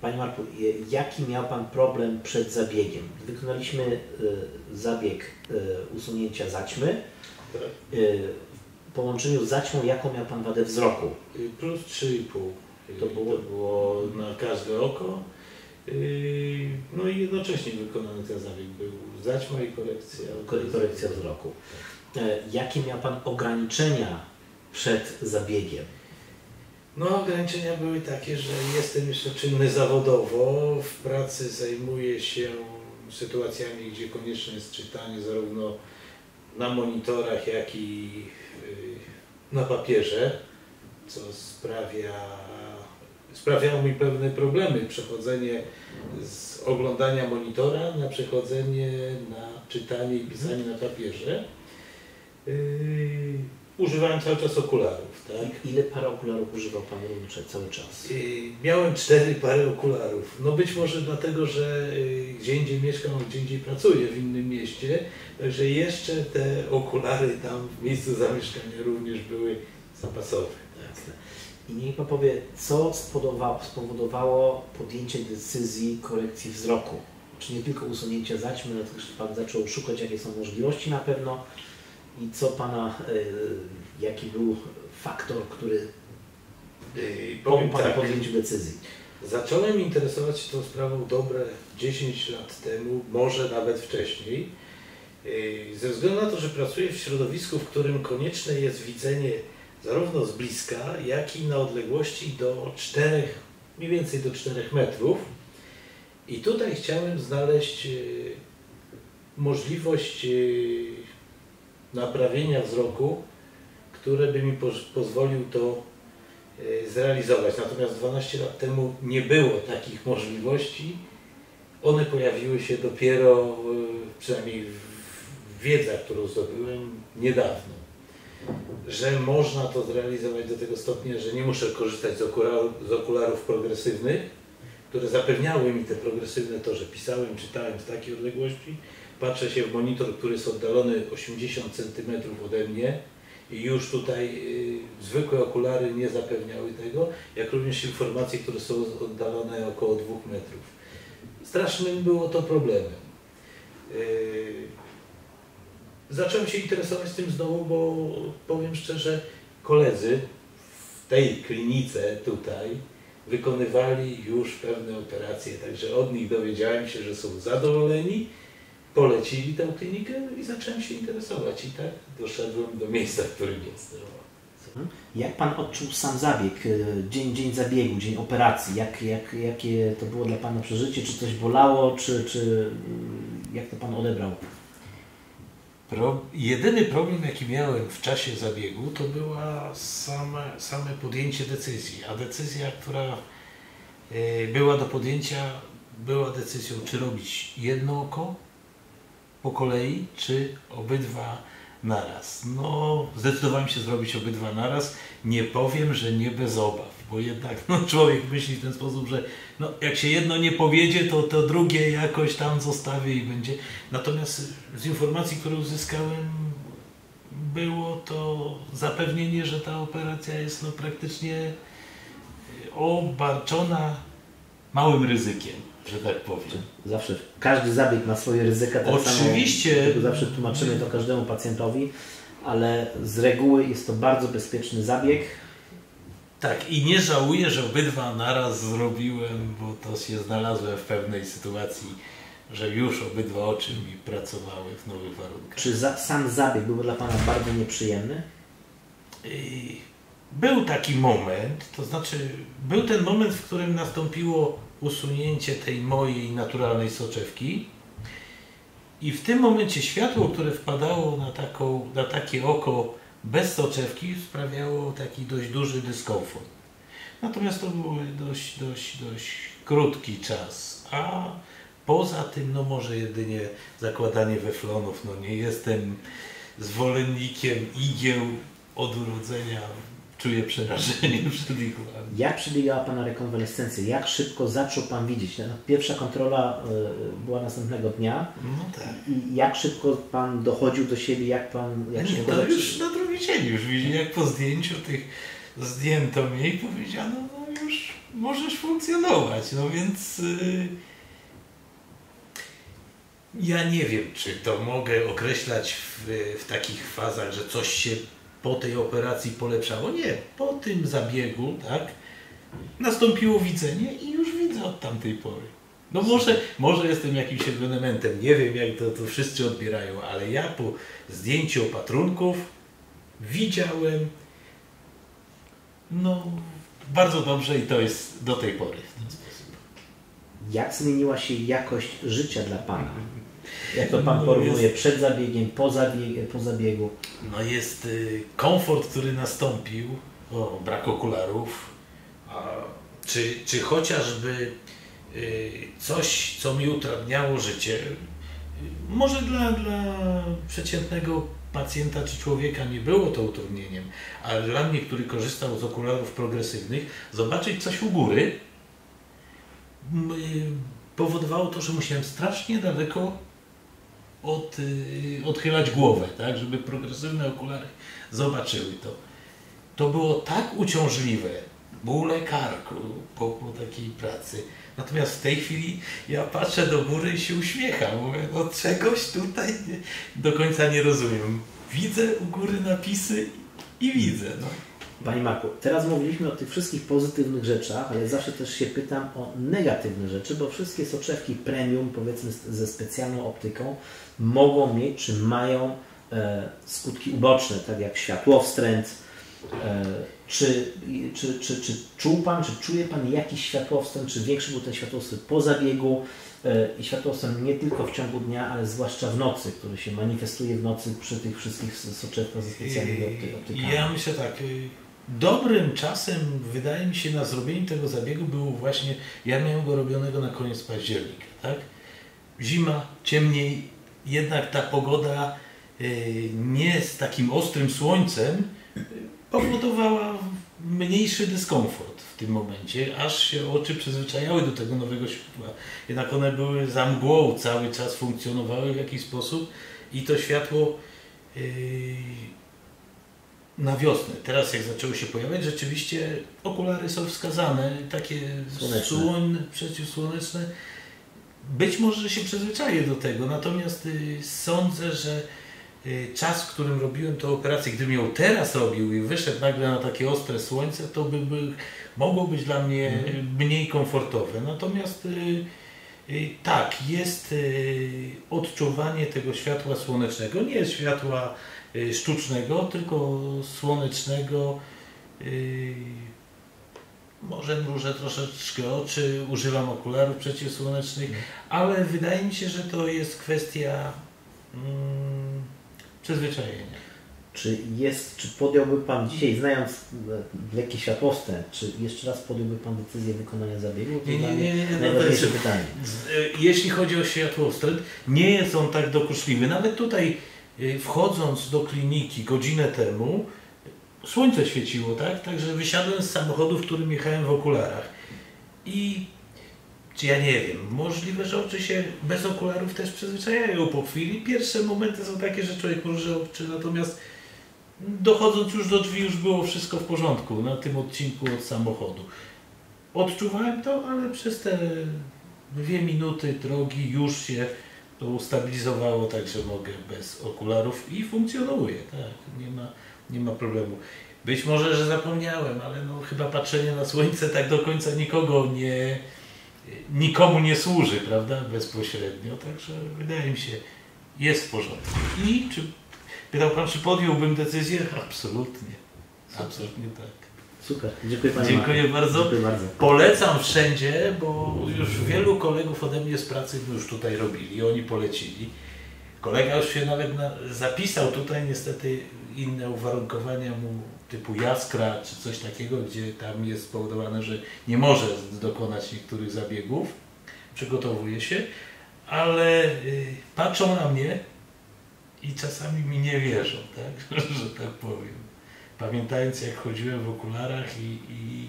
Panie Marku, jaki miał Pan problem przed zabiegiem? Wykonaliśmy y, zabieg y, usunięcia zaćmy. Tak. Y, w połączeniu z zaćmą, jaką miał Pan wadę wzroku? Plus 3,5. To było- to było na każde oko. No i jednocześnie wykonany ten zabieg był zaćma i korekcja. Kore- Korekcja wzroku. E, Jakie miał Pan ograniczenia przed zabiegiem? No ograniczenia były takie, że jestem jeszcze czynny zawodowo. W pracy zajmuję się sytuacjami, gdzie konieczne jest czytanie zarówno na monitorach, jak i y, na papierze, co sprawia, sprawiało mi pewne problemy. Przechodzenie z oglądania monitora na przechodzenie na czytanie i pisanie na papierze. Używałem cały czas okularów, tak? Ile par okularów używał Pan również cały czas? Yy, Miałem cztery pary okularów. No być może dlatego, że yy, gdzie indziej mieszkam, gdzie indziej pracuję w innym mieście, także jeszcze te okulary tam w miejscu zamieszkania również były zapasowe. Jasne. I niech Pan powie, co spowodowało, spowodowało podjęcie decyzji korekcji wzroku? Czy nie tylko usunięcie zaćmy, ale też Pan zaczął szukać, jakie są możliwości na pewno i co Pana, y, jaki był faktor, który Yy, pomógł Panu tak, podjęciu decyzji? Zacząłem interesować się tą sprawą dobre 10 lat temu, może nawet wcześniej. Yy, Ze względu na to, że pracuję w środowisku, w którym konieczne jest widzenie zarówno z bliska, jak i na odległości do 4, mniej więcej do 4 metrów. I tutaj chciałem znaleźć możliwość naprawienia wzroku, które by mi poz- pozwolił to y, zrealizować. Natomiast 12 lat temu nie było takich możliwości. One pojawiły się dopiero, y, przynajmniej w- wiedza, którą zdobyłem niedawno, że można to zrealizować do tego stopnia, że nie muszę korzystać z, okularów, z okularów progresywnych, które zapewniały mi te progresywne to, że pisałem, czytałem z takiej odległości. Patrzę się w monitor, który jest oddalony 80 cm ode mnie, i już tutaj y, zwykłe okulary nie zapewniały tego, jak również informacje, które są oddalone około 2 metrów. Strasznym było to problemem. Y, zacząłem się interesować tym znowu, bo powiem szczerze, koledzy w tej klinice tutaj wykonywali już pewne operacje, także od nich dowiedziałem się, że są zadowoleni, polecili tę klinikę i zacząłem się interesować i tak doszedłem do miejsca, w którym jestem. Jak Pan odczuł sam zabieg, y, dzień, dzień zabiegu, dzień operacji? Jak, jak, jakie to było dla Pana przeżycie? Czy coś bolało, czy, czy y, jak to Pan odebrał? Pro, jedyny problem, jaki miałem w czasie zabiegu, to była same, same podjęcie decyzji. A decyzja, która e, była do podjęcia, była decyzją, czy robić jedno oko po kolei, czy obydwa naraz. No, zdecydowałem się zrobić obydwa naraz. Nie powiem, że nie bez obaw, bo jednak no, człowiek myśli w ten sposób, że no, jak się jedno nie powiedzie, to to drugie jakoś tam zostawię i będzie. Natomiast z informacji, które uzyskałem, było to zapewnienie, że ta operacja jest no, praktycznie obarczona małym ryzykiem, że tak powiem. Zawsze, każdy zabieg ma swoje ryzyka. Tak Oczywiście. Samo, zawsze tłumaczymy to każdemu pacjentowi, ale z reguły jest to bardzo bezpieczny zabieg. Tak, i nie żałuję, że obydwa naraz zrobiłem, bo to się znalazłem w pewnej sytuacji, że już obydwa oczy mi pracowały w nowych warunkach. Czy za, sam zabieg był dla Pana bardzo nieprzyjemny? I Był taki moment, to znaczy był ten moment, w którym nastąpiło usunięcie tej mojej naturalnej soczewki. I w tym momencie światło, które wpadało na, taką, na takie oko bez soczewki sprawiało taki dość duży dyskomfort. Natomiast to był dość, dość, dość krótki czas, a poza tym no może jedynie zakładanie weflonów, no nie jestem zwolennikiem igieł od urodzenia, czuję przerażenie przed igłami. Jak przebiegała Pana rekonwalescencja? Jak szybko zaczął Pan widzieć? No, Pierwsza kontrola y, była następnego dnia. No tak. I jak szybko Pan dochodził do siebie? Jak Pan... Jak szybko to zaczy- już na drugi dzień już widzi, jak po zdjęciu tych zdjęto mnie i powiedziano, no już możesz funkcjonować. No więc yy, ja nie wiem, czy to mogę określać w, w takich fazach, że coś się po tej operacji polepszało. Nie, po tym zabiegu, tak, nastąpiło widzenie i już widzę od tamtej pory. No może, może jestem jakimś ewenementem, nie wiem jak to, to wszyscy odbierają, ale ja po zdjęciu opatrunków widziałem no bardzo dobrze i to jest do tej pory w ten sposób. Jak zmieniła się jakość życia dla Pana? Jak to Pan porównuje jest- przed zabiegiem, po, zabieg, po zabiegu? No jest y, komfort, który nastąpił, o, brak okularów, a, czy, czy chociażby y, coś, co mi utrudniało życie. Y, Może dla, dla przeciętnego pacjenta czy człowieka nie było to utrudnieniem, ale dla mnie, który korzystał z okularów progresywnych, zobaczyć coś u góry powodowało to, że musiałem strasznie daleko od, y, odchylać głowę, tak, żeby progresywne okulary zobaczyły to. To było tak uciążliwe, bóle karku po, po takiej pracy. Natomiast w tej chwili ja patrzę do góry i się uśmiecham. Mówię, no czegoś tutaj nie, do końca nie rozumiem. Widzę u góry napisy i widzę. No. Panie Marku, teraz mówiliśmy o tych wszystkich pozytywnych rzeczach, ale zawsze też się pytam o negatywne rzeczy, bo wszystkie soczewki premium, powiedzmy ze specjalną optyką, mogą mieć czy mają e, skutki uboczne, tak jak światłowstręt. E, czy, czy, czy, czy czuł Pan, czy czuje Pan jakiś światłowstręt, czy większy był ten światłowstręt po zabiegu e, i światłowstręt nie tylko w ciągu dnia, ale zwłaszcza w nocy, który się manifestuje w nocy przy tych wszystkich soczewkach ze specjalnymi opty- optykami? Ja myślę tak, y, dobrym czasem wydaje mi się na zrobienie tego zabiegu było właśnie, ja miałem go robionego na koniec października, tak? Zima, ciemniej, jednak ta pogoda y, nie z takim ostrym słońcem y, powodowała mniejszy dyskomfort w tym momencie, aż się oczy przyzwyczajały do tego nowego światła. Jednak one były za mgłą, cały czas funkcjonowały w jakiś sposób i to światło yy, na wiosnę. Teraz jak zaczęły się pojawiać, rzeczywiście okulary są wskazane, takie Słoneczne. słoń, przeciwsłoneczne. Być może że się przyzwyczaję do tego, natomiast y, sądzę, że y, czas, w którym robiłem tę operację, gdybym ją teraz robił i wyszedł nagle na takie ostre słońce, to by, by mogło być dla mnie mniej komfortowe. Natomiast y, tak, jest odczuwanie tego światła słonecznego. Nie światła y, sztucznego, tylko słonecznego. Y, może mrużę troszeczkę oczy, używam okularów przeciwsłonecznych, ale wydaje mi się, że to jest kwestia mm, przyzwyczajenia. Czy jest, czy podjąłby Pan dzisiaj, znając lekki światłowstręt, czy jeszcze raz podjąłby Pan decyzję wykonania zabiegu? To Nie, nie, nie, nie, no Najważniejsze to jest- pytanie. Y, Jeśli chodzi o światłowstręt, nie jest on tak dokuczliwy. Nawet tutaj y, wchodząc do kliniki godzinę temu, słońce świeciło, tak? Także wysiadłem z samochodu, w którym jechałem w okularach. I ja nie wiem, możliwe, że oczy się bez okularów też przyzwyczajają po chwili. Pierwsze momenty są takie, że człowiek może oczy, natomiast dochodząc już do drzwi już było wszystko w porządku na tym odcinku od samochodu. Odczuwałem to, ale przez te dwie minuty drogi już się to ustabilizowało, tak że mogę bez okularów i funkcjonuje, tak, nie ma, nie ma problemu. Być może, że zapomniałem, ale no, chyba patrzenie na słońce tak do końca nikogo nie, nikomu nie służy, prawda, bezpośrednio, także wydaje mi się, jest w porządku. I czy, pytał Pan, czy podjąłbym decyzję? Absolutnie, absolutnie tak. Super, dziękuję Panie Dziękuję Marku. bardzo. Dziękuję bardzo. Polecam wszędzie, bo już wielu kolegów ode mnie z pracy już tutaj robili, oni polecili. Kolega już się nawet na, zapisał tutaj, niestety inne uwarunkowania mu typu jaskra czy coś takiego, gdzie tam jest spowodowane, że nie może dokonać niektórych zabiegów, przygotowuje się, ale y, patrzą na mnie i czasami mi nie wierzą, tak, że tak powiem. Pamiętając jak chodziłem w okularach i, i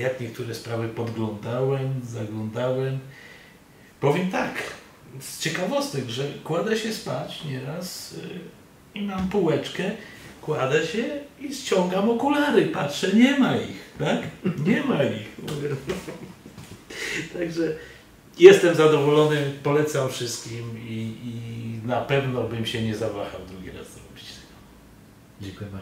jak niektóre sprawy podglądałem, zaglądałem. Powiem tak, z ciekawostek, że kładę się spać nieraz y, i mam półeczkę, kładę się i ściągam okulary, patrzę, nie ma ich, tak? Nie ma ich. Także jestem zadowolony, polecam wszystkim i, i na pewno bym się nie zawahał drugi raz zrobić tego. Dziękuję bardzo.